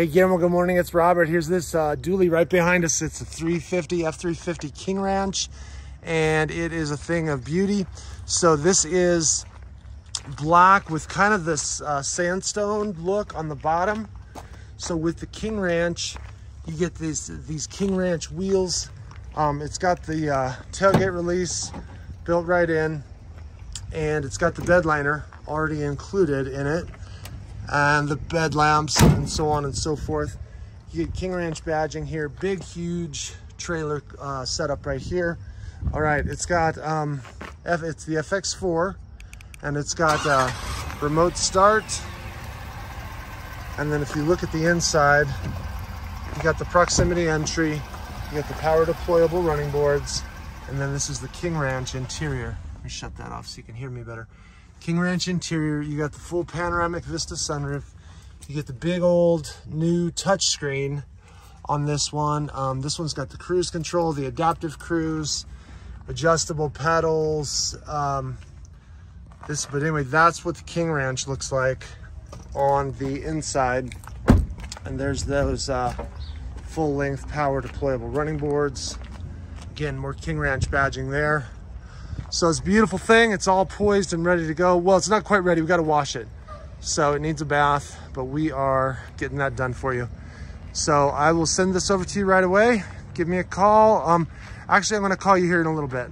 Hey Guillermo, good morning. It's Robert. Here's this uh, dually right behind us. It's a 350 F350 King Ranch, and it is a thing of beauty. So this is black with kind of this uh, sandstone look on the bottom. So with the King Ranch, you get these these King Ranch wheels. Um, it's got the uh, tailgate release built right in, and it's got the bed liner already included in it and the bed lamps and so on and so forth. You get King Ranch badging here, big, huge trailer uh, setup right here. All right, it's got, um, F, it's the FX4 and it's got uh, remote start. And then if you look at the inside, you got the proximity entry, you got the power deployable running boards, and then this is the King Ranch interior. Let me shut that off so you can hear me better. King Ranch interior, you got the full panoramic Vista sunroof. You get the big old new touchscreen on this one. Um, this one's got the cruise control, the adaptive cruise, adjustable pedals. Um, this, but anyway, that's what the King Ranch looks like on the inside. And there's those uh, full length power deployable running boards. Again, more King Ranch badging there. So it's a beautiful thing. It's all poised and ready to go. Well, it's not quite ready. We got to wash it. So it needs a bath, but we are getting that done for you. So I will send this over to you right away. Give me a call. Um, actually, I'm going to call you here in a little bit.